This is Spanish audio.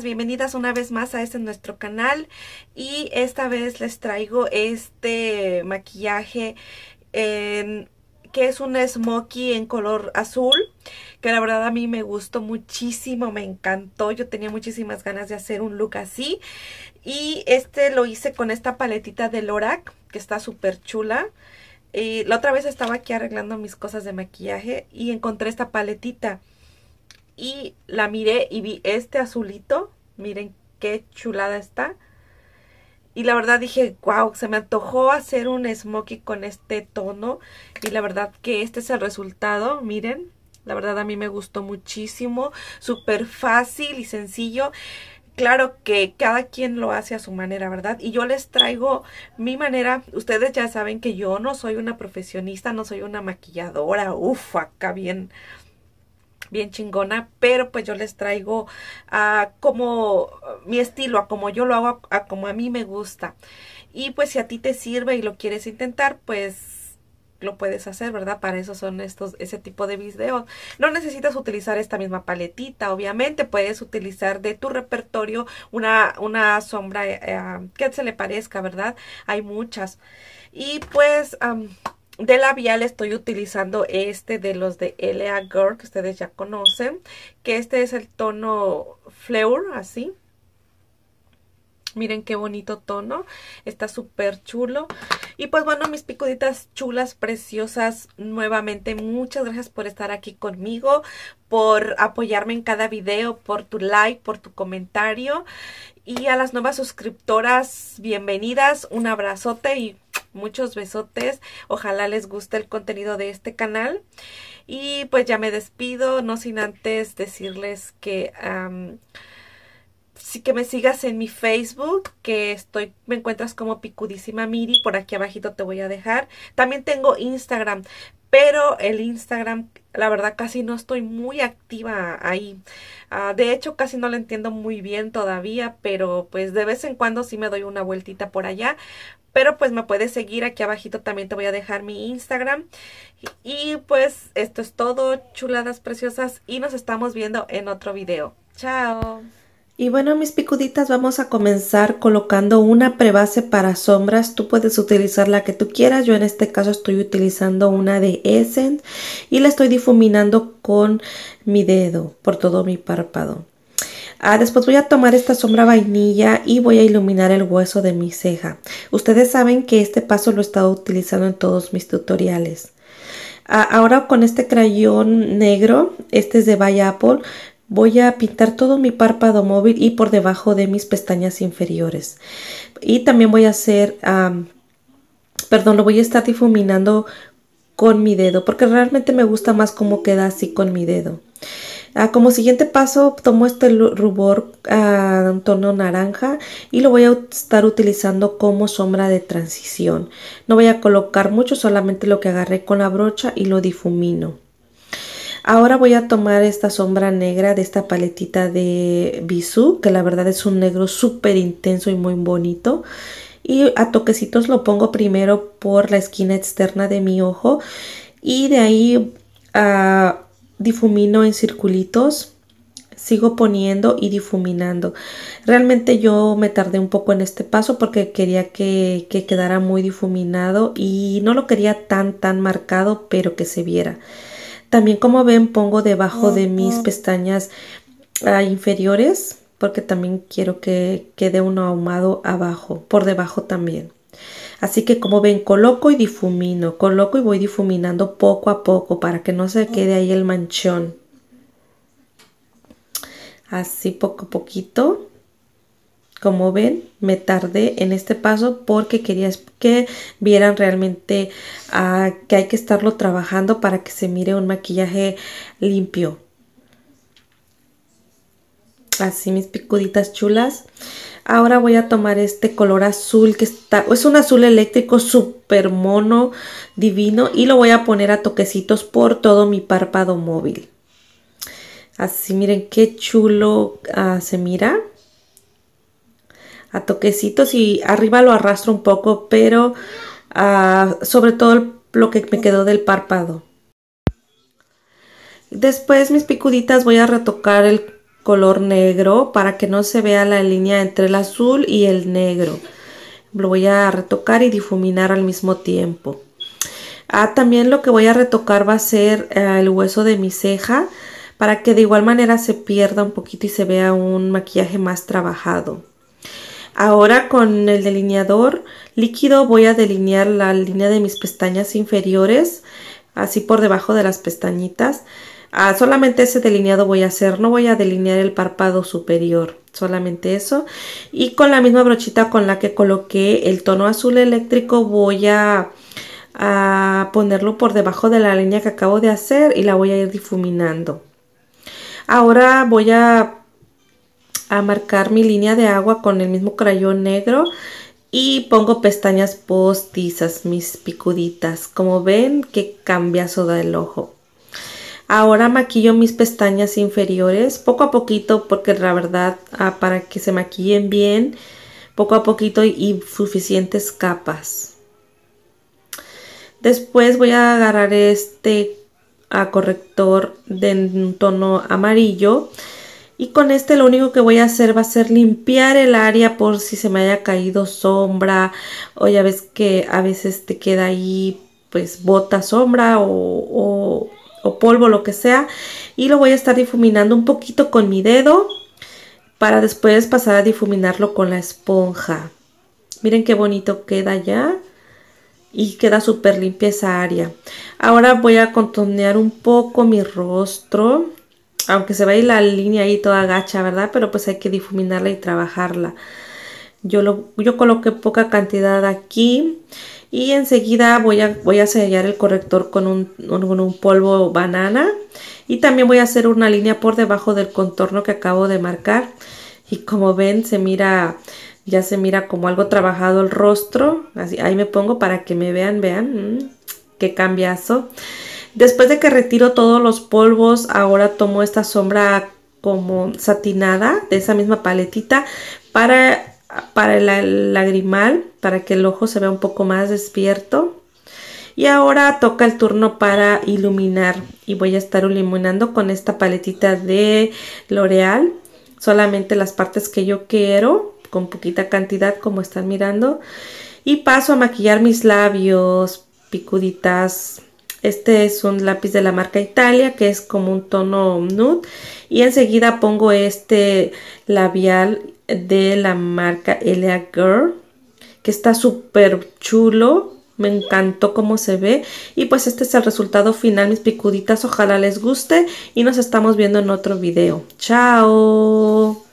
Bienvenidas una vez más a este nuestro canal. Y esta vez les traigo este maquillaje que es un smoky en color azul que la verdad a mí me gustó muchísimo, me encantó, yo tenía muchísimas ganas de hacer un look así. Y este lo hice con esta paletita de Lorac que está súper chula. Y la otra vez estaba aquí arreglando mis cosas de maquillaje y encontré esta paletita y la miré y vi este azulito. Miren qué chulada está. Y la verdad dije, wow, se me antojó hacer un smoky con este tono. Y la verdad que este es el resultado, miren. La verdad a mí me gustó muchísimo. Súper fácil y sencillo. Claro que cada quien lo hace a su manera, ¿verdad? Y yo les traigo mi manera. Ustedes ya saben que yo no soy una profesionista, no soy una maquilladora. Uf, acá bien bien chingona, pero pues yo les traigo a como mi estilo, a como yo lo hago, a, como a mí me gusta. Y pues si a ti te sirve y lo quieres intentar, pues lo puedes hacer, ¿verdad? Para eso son estos, ese tipo de videos. No necesitas utilizar esta misma paletita, obviamente. Puedes utilizar de tu repertorio una, una sombra eh, que se le parezca, ¿verdad? Hay muchas. Y pues de labial estoy utilizando este de los de L.A. Girl que ustedes ya conocen. Que este es el tono Fleur, así. Miren qué bonito tono. Está súper chulo. Y pues bueno, mis picuditas chulas, preciosas, nuevamente muchas gracias por estar aquí conmigo, por apoyarme en cada video, por tu like, por tu comentario. Y a las nuevas suscriptoras, bienvenidas, un abrazote y muchos besotes. Ojalá les guste el contenido de este canal. Y pues ya me despido, no sin antes decirles que... sí que me sigas en mi Facebook, que estoy, me encuentras como Picudísima Miri, por aquí abajito te voy a dejar. También tengo Instagram, pero el Instagram, la verdad, casi no estoy muy activa ahí. Ah, de hecho, casi no lo entiendo muy bien todavía, pero pues de vez en cuando sí me doy una vueltita por allá. Pero pues me puedes seguir aquí abajito también te voy a dejar mi Instagram. Y pues esto es todo, chuladas preciosas. Y nos estamos viendo en otro video. Chao. Y bueno, mis picuditas, vamos a comenzar colocando una prebase para sombras. Tú puedes utilizar la que tú quieras. Yo en este caso estoy utilizando una de Essence y la estoy difuminando con mi dedo por todo mi párpado. Ah, después voy a tomar esta sombra vainilla y voy a iluminar el hueso de mi ceja. Ustedes saben que este paso lo he estado utilizando en todos mis tutoriales. Ah, ahora con este crayón negro, este es de By Apple, voy a pintar todo mi párpado móvil y por debajo de mis pestañas inferiores. Y también voy a hacer, perdón, lo voy a estar difuminando con mi dedo porque realmente me gusta más cómo queda así con mi dedo. Ah, como siguiente paso tomo este rubor a un tono naranja y lo voy a estar utilizando como sombra de transición. No voy a colocar mucho, solamente lo que agarré con la brocha y lo difumino. Ahora voy a tomar esta sombra negra de esta paletita de Bisú, que la verdad es un negro súper intenso y muy bonito. Y a toquecitos lo pongo primero por la esquina externa de mi ojo y de ahí a difumino en circulitos. Sigo poniendo y difuminando. Realmente yo me tardé un poco en este paso porque quería que, quedara muy difuminado y no lo quería tan tan marcado pero que se viera también como ven pongo debajo de mis pestañas ah, inferiores porque también quiero que quede un ahumado abajo por debajo también Así que como ven, coloco y difumino, coloco y voy difuminando poco a poco para que no se quede ahí el manchón. Así poco a poquito. Como ven, me tardé en este paso porque quería que vieran realmente ah, que hay que estarlo trabajando para que se mire un maquillaje limpio. Así mis picuditas chulas. Ahora voy a tomar este color azul que está, es un azul eléctrico súper mono, divino. Y lo voy a poner a toquecitos por todo mi párpado móvil. Así miren qué chulo ah, se mira. A toquecitos y arriba lo arrastro un poco, pero ah, sobre todo lo que me quedó del párpado. Después mis picuditas voy a retocar el color negro para que no se vea la línea entre el azul y el negro. Lo voy a retocar y difuminar al mismo tiempo. Ah, también lo que voy a retocar va a ser eh, el hueso de mi ceja para que de igual manera se pierda un poquito y se vea un maquillaje más trabajado. Ahora con el delineador líquido voy a delinear la línea de mis pestañas inferiores, así por debajo de las pestañitas. Ah, solamente ese delineado voy a hacer, no voy a delinear el párpado superior, solamente eso. Y con la misma brochita con la que coloqué el tono azul eléctrico voy a, a ponerlo por debajo de la línea que acabo de hacer y la voy a ir difuminando. Ahora voy a, a marcar mi línea de agua con el mismo crayón negro y pongo pestañas postizas, mis picuditas. Como ven, que cambia da el ojo. Ahora maquillo mis pestañas inferiores poco a poquito porque la verdad ah, para que se maquillen bien poco a poquito y suficientes capas. Después voy a agarrar este a corrector de un tono amarillo y con este lo único que voy a hacer va a ser limpiar el área por si se me haya caído sombra o ya ves que a veces te queda ahí pues bota sombra o, polvo lo que sea. Y lo voy a estar difuminando un poquito con mi dedo para después pasar a difuminarlo con la esponja. Miren qué bonito queda ya y queda súper limpia esa área. Ahora voy a contornear un poco mi rostro, aunque se ve la línea ahí toda gacha, ¿verdad? Pero pues hay que difuminarla y trabajarla. Yo, lo, yo coloqué poca cantidad aquí y enseguida voy a, voy a sellar el corrector con un, con un polvo banana y también voy a hacer una línea por debajo del contorno que acabo de marcar y como ven se mira ya se mira como algo trabajado el rostro. Así, ahí me pongo para que me vean, vean. Mm, qué cambiazo. Después de que retiro todos los polvos, ahora tomo esta sombra como satinada de esa misma paletita para, para el lagrimal, para que el ojo se vea un poco más despierto. Y ahora toca el turno para iluminar y voy a estar iluminando con esta paletita de L'Oreal. Solamente las partes que yo quiero con poquita cantidad como están mirando. Y paso a maquillar mis labios, picuditas. Este es un lápiz de la marca Italia que es como un tono nude. Y enseguida pongo este labial de la marca Elia Girl que está súper chulo. Me encantó cómo se ve. Y pues este es el resultado final, mis picuditas. Ojalá les guste. Y nos estamos viendo en otro video. ¡Chao!